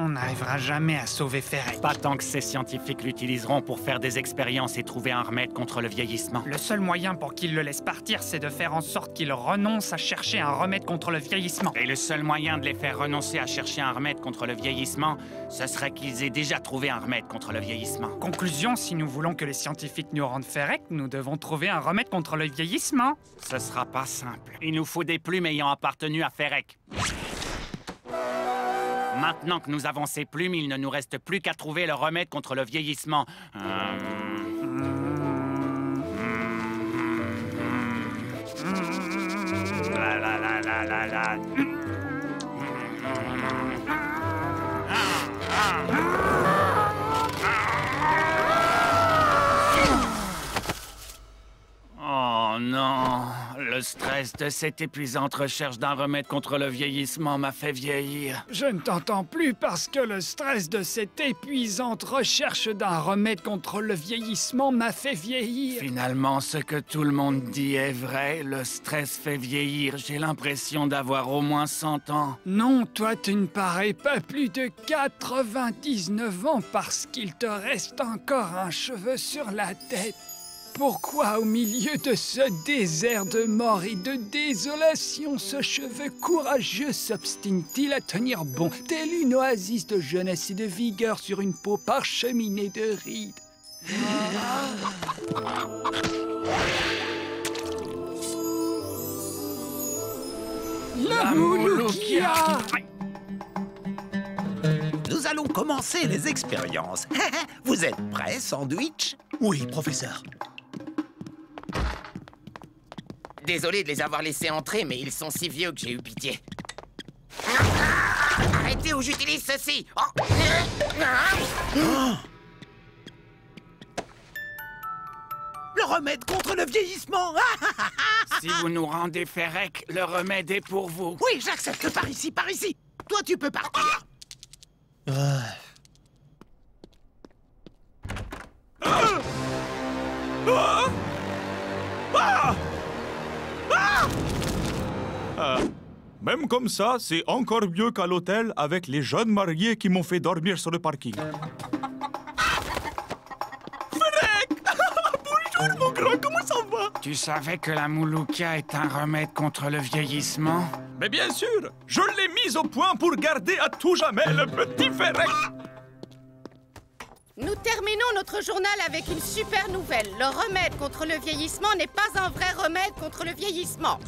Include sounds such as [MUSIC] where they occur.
On n'arrivera jamais à sauver Ferrec. Pas tant que ces scientifiques l'utiliseront pour faire des expériences et trouver un remède contre le vieillissement. Le seul moyen pour qu'ils le laissent partir, c'est de faire en sorte qu'ils renoncent à chercher un remède contre le vieillissement. Et le seul moyen de les faire renoncer à chercher un remède contre le vieillissement, ce serait qu'ils aient déjà trouvé un remède contre le vieillissement. Conclusion, si nous voulons que les scientifiques nous rendent Ferrec, nous devons trouver un remède contre le vieillissement. Ce sera pas simple. Il nous faut des plumes ayant appartenu à Ferrec. Maintenant que nous avons ces plumes, il ne nous reste plus qu'à trouver le remède contre le vieillissement. Euh, le stress de cette épuisante recherche d'un remède contre le vieillissement m'a fait vieillir. Je ne t'entends plus parce que le stress de cette épuisante recherche d'un remède contre le vieillissement m'a fait vieillir. Finalement, ce que tout le monde dit est vrai, le stress fait vieillir. J'ai l'impression d'avoir au moins 100 ans. Non, toi, tu ne parais pas plus de 99 ans parce qu'il te reste encore un cheveu sur la tête. Pourquoi, au milieu de ce désert de mort et de désolation, ce cheveu courageux s'obstine-t-il à tenir bon, tel une oasis de jeunesse et de vigueur sur une peau parcheminée de rides? La Mouloukia Nous allons commencer les expériences. [LAUGHS] Vous êtes prêts, sandwich? Oui, professeur. Désolé de les avoir laissés entrer, mais ils sont si vieux que j'ai eu pitié. Arrêtez ou j'utilise ceci Oh. Le remède contre le vieillissement [LAUGHS] Si vous nous rendez Ferrec, le remède est pour vous. Oui, j'accepte par ici, par ici. Toi, tu peux partir. Ah, Même comme ça, c'est encore mieux qu'à l'hôtel avec les jeunes mariés qui m'ont fait dormir sur le parking. [LAUGHS] Bonjour, mon grand, comment ça va? Tu savais que la Mouloukia est un remède contre le vieillissement? Mais bien sûr, je l'ai mise au point pour garder à tout jamais le petit Ferrec. Nous terminons notre journal avec une super nouvelle. Le remède contre le vieillissement n'est pas un vrai remède contre le vieillissement.